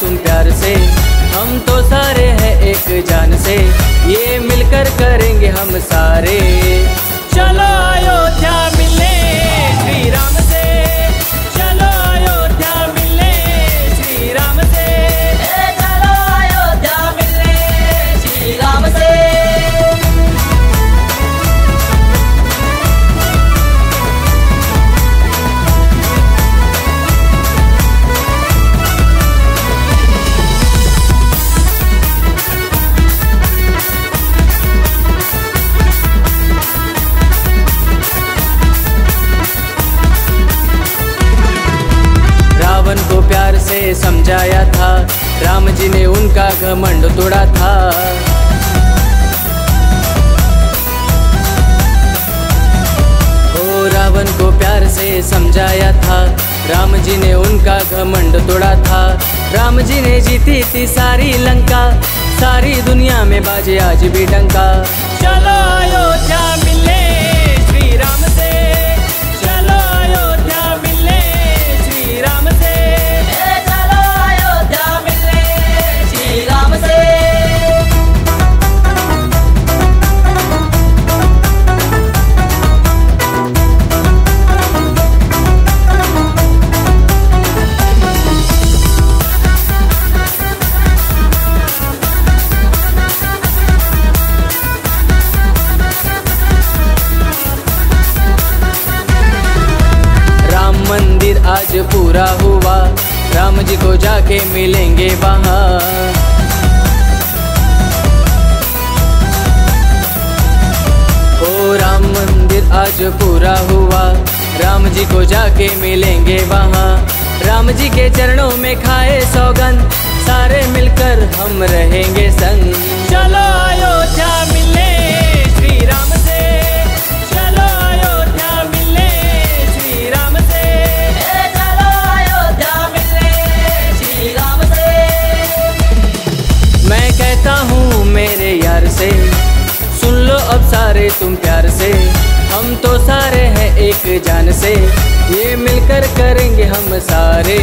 तुम प्यार से। हम तो सारे हैं एक जान से। ये मिलकर करेंगे हम सारे। समझाया था। राम जी ने उनका घमंड तोड़ा था। ओ रावण को प्यार से समझाया था। राम जी ने उनका घमंड तोड़ा था। राम जी ने जीती थी सारी लंका। सारी दुनिया में बाजे आज भी डंका। चलो अयोध्या मिलने पूरा हुआ। राम जी को जाके मिलेंगे वहाँ। ओ राम मंदिर आज पूरा हुआ। राम जी को जाके मिलेंगे वहाँ। राम जी के चरणों में खाए सौगंध। सारे मिलकर हम रहेंगे संग। अब सारे तुम प्यार से। हम तो सारे हैं एक जान से। ये मिलकर करेंगे हम सारे।